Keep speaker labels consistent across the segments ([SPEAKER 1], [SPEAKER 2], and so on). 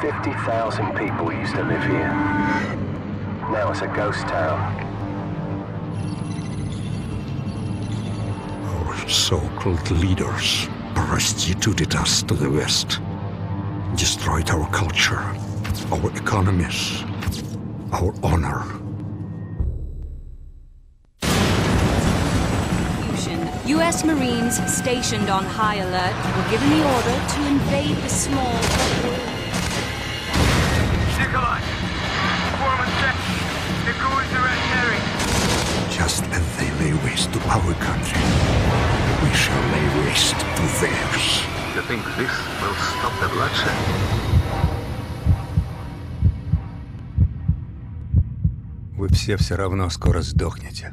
[SPEAKER 1] 50,000 people used to live here. Now it's a ghost town.
[SPEAKER 2] Our so-called leaders prostituted us to the West, destroyed our culture, our economies, our honor.
[SPEAKER 3] U.S. Marines stationed on high alert were given the order to invade the small...
[SPEAKER 2] lay waste to our country, we shall lay waste to theirs.
[SPEAKER 4] You think this will stop the bloodshed?
[SPEAKER 5] Вы все все равно скоро сдохнете.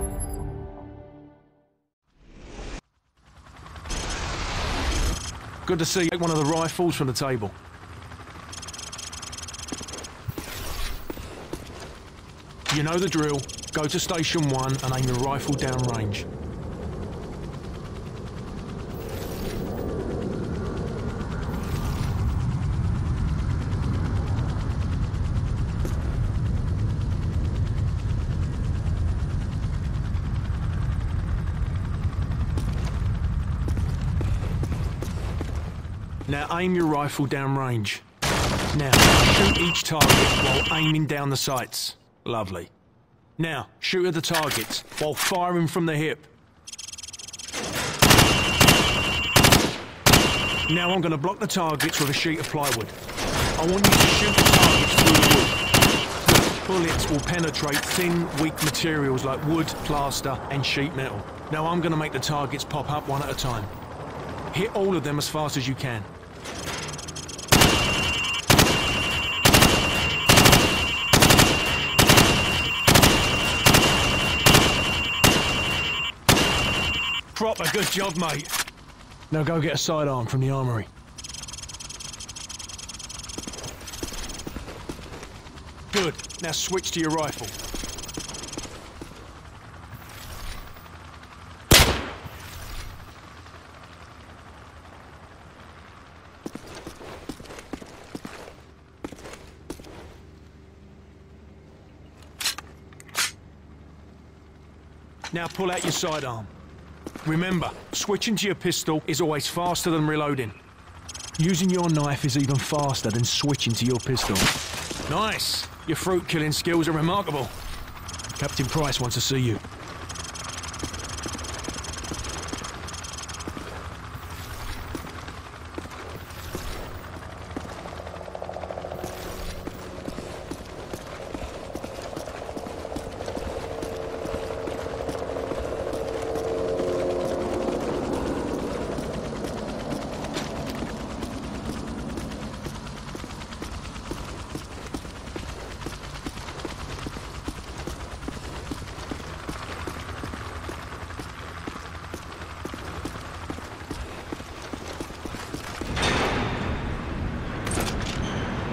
[SPEAKER 6] Good to see you. Take one of the rifles from the table. You know the drill. Go to station one and aim your rifle downrange. Aim your rifle downrange. Now, shoot each target while aiming down the sights. Lovely. Now, shoot at the targets while firing from the hip. Now I'm going to block the targets with a sheet of plywood. I want you to shoot the targets through the wood. Bullets will penetrate thin, weak materials like wood, plaster, and sheet metal. Now I'm going to make the targets pop up one at a time. Hit all of them as fast as you can. Proper good job, mate. Now go get a sidearm from the armory. Good. Now switch to your rifle. Now pull out your sidearm. Remember, switching to your pistol is always faster than reloading. Using your knife is even faster than switching to your pistol. Nice! Your fruit killing skills are remarkable. Captain Price wants to see you.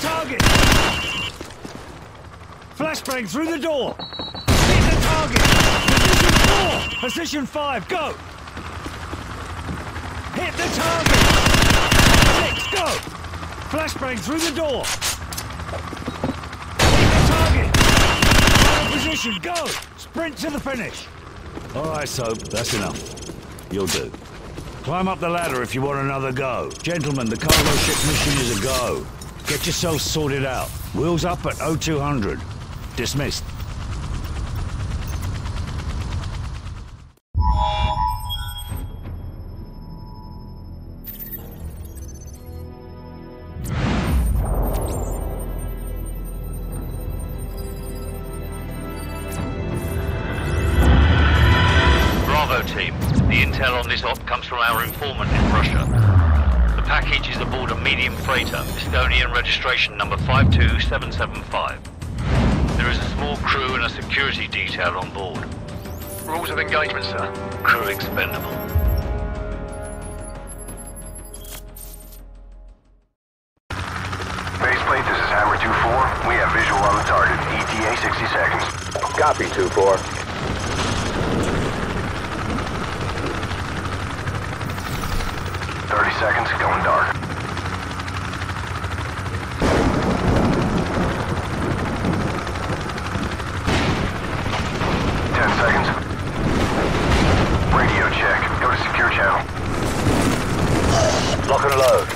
[SPEAKER 7] target! Flashbang through the door! Hit the target! Position four! Position five, go! Hit the target! Six, go! Flashbang through the door! Hit the target! Final position, go! Sprint to the finish! Alright, Soap, that's enough. You'll do. Climb up the ladder if you want another go. Gentlemen, the cargo ship mission is a go. Get yourself sorted out. Wheels up at 0200. Dismissed.
[SPEAKER 4] Package is aboard a medium freighter, Estonian registration number 52775. There is a small crew and a security detail on board. Rules of engagement, sir. Crew expendable.
[SPEAKER 1] Baseplate, this is Hammer 2-4. We have visual on the target. ETA 60 seconds. Copy, 2-4. Seconds, going dark. Ten seconds. Radio check. Go to secure channel.
[SPEAKER 4] Lock and load.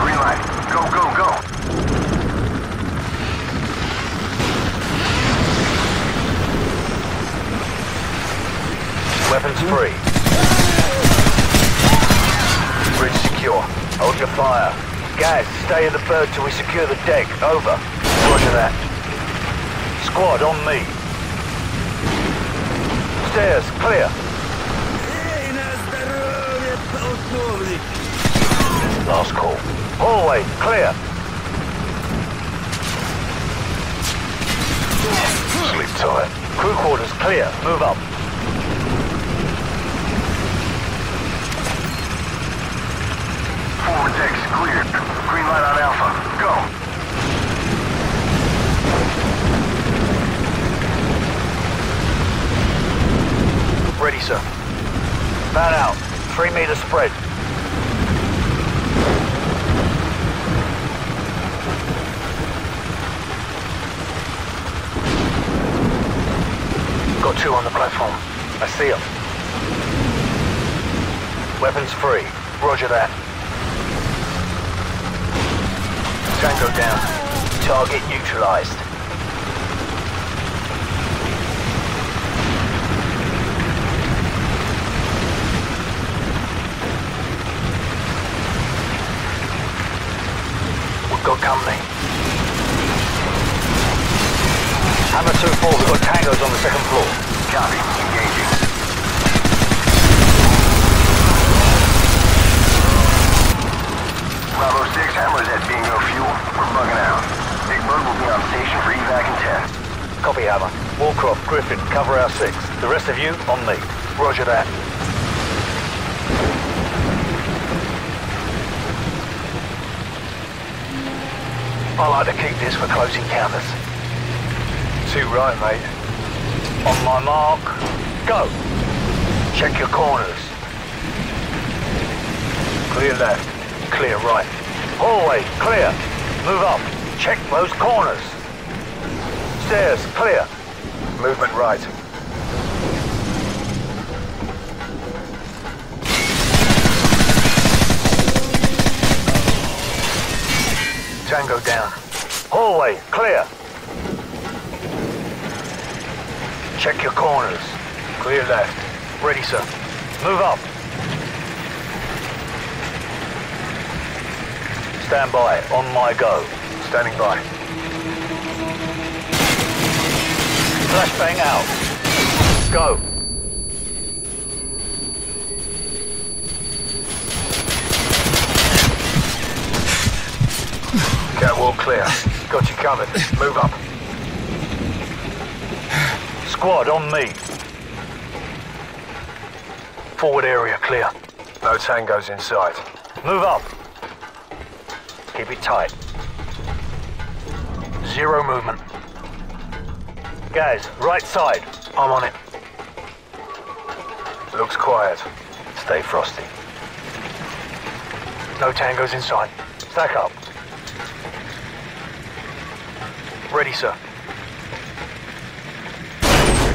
[SPEAKER 1] Green light. Go, go, go.
[SPEAKER 4] Weapons free. Bridge secure. Your fire. Guys, stay in the bird till we secure the deck. Over. Roger that. Squad, on me. Stairs, clear. Last call. Hallway, clear. Sleep tight. Crew quarters clear. Move up.
[SPEAKER 1] Forward deck's cleared. Green light on Alpha. Go.
[SPEAKER 4] Ready, sir. Man out. Three meter spread. Got two on the platform. I see them. Weapons free. Roger that. Tango down. Target neutralized. We've got company. Hammer 2-4, we've got tangos on the second floor.
[SPEAKER 1] Copy. Engaging. Bravo 6, Hammer's at Bingo Fuel. We're bugging out. Big Bird will be on station for evac in 10.
[SPEAKER 4] Copy, Hammer. Wallcroft, Griffen, cover our six. The rest of you, on me. Roger that. I like to keep this for close encounters. Too right, mate. On my mark, go.
[SPEAKER 8] Check your corners. Clear left. Clear right. Hallway, clear. Move up. Check those corners. Stairs, clear. Movement right. Tango down. Hallway, clear. Check your corners. Clear left. Ready, sir. Move up. Stand by. On my go. Standing by. Flashbang out. Go. Catwalk clear. Got you covered. Move up. Squad on me. Forward area clear. No tangos in sight. Move up. Keep it tight. Zero movement. Guys, right side. I'm on it. Looks quiet. Stay frosty. No tangos inside. Stack up. Ready, sir.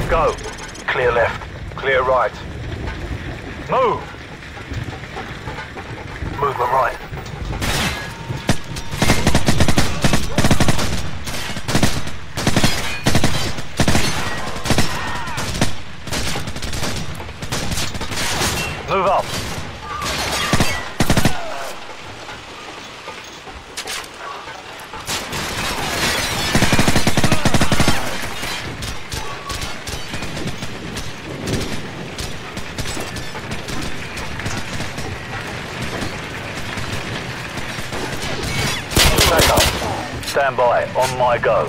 [SPEAKER 8] Go. Clear left. Clear right. Move. Movement right. Move up. Stand by. On my go.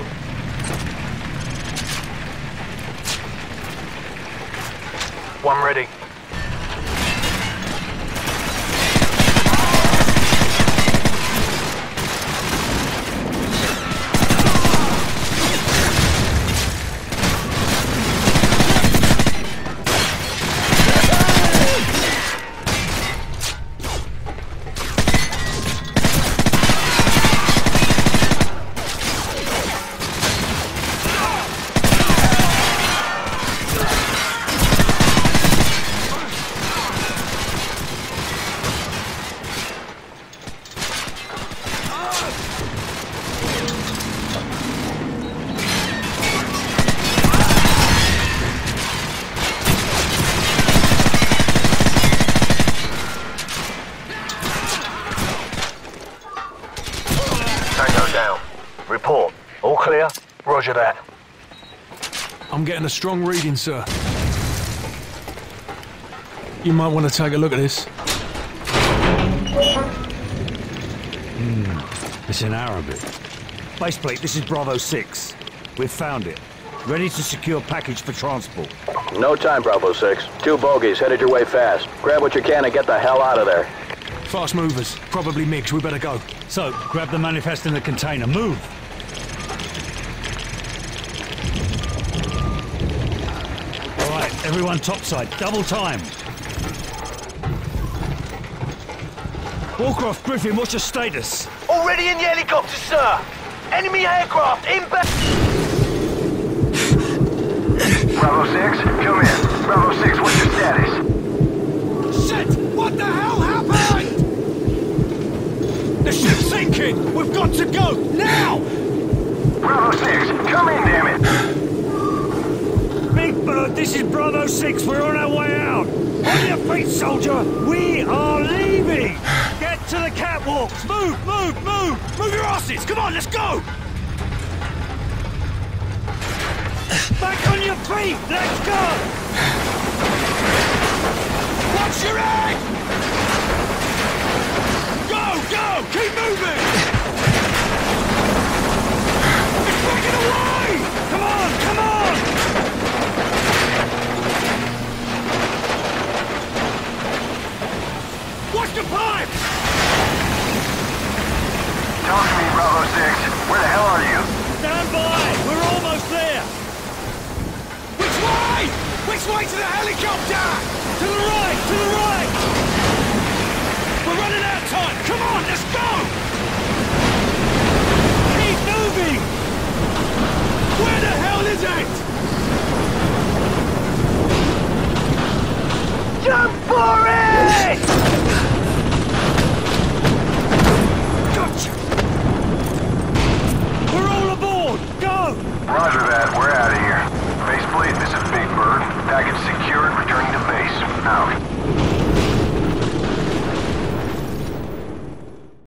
[SPEAKER 8] One ready. Report. All clear? Roger that.
[SPEAKER 6] I'm getting a strong reading, sir. You might want to take a look at this.
[SPEAKER 7] Hmm, it's in Arabic. Baseplate, this is Bravo 6. We've found it. Ready to secure package for transport.
[SPEAKER 1] No time, Bravo 6. Two bogies headed your way fast. Grab what you can and get the hell out of there.
[SPEAKER 6] Fast movers. Probably MiGs. We better go.
[SPEAKER 7] So, grab the manifest in the container. Move! All right, everyone topside. Double time. Wallcroft Griffen, what's your status?
[SPEAKER 8] Already in the helicopter, sir! Enemy aircraft inbound!
[SPEAKER 1] Bravo 6, come in. Bravo 6, what's your status?
[SPEAKER 6] Shit! What the hell happened? The ship's sinking! We've got to go! Now!
[SPEAKER 1] Bravo 6, come in, damn it!
[SPEAKER 7] This is Bravo 6. We're on our way out. On your feet, soldier. We are leaving. Get to the catwalks. Move, move, move. Move your asses. Come on, let's go. Back on your feet. Let's go. Watch your head.